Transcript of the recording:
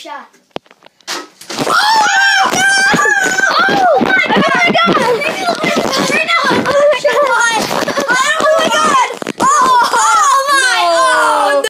shot.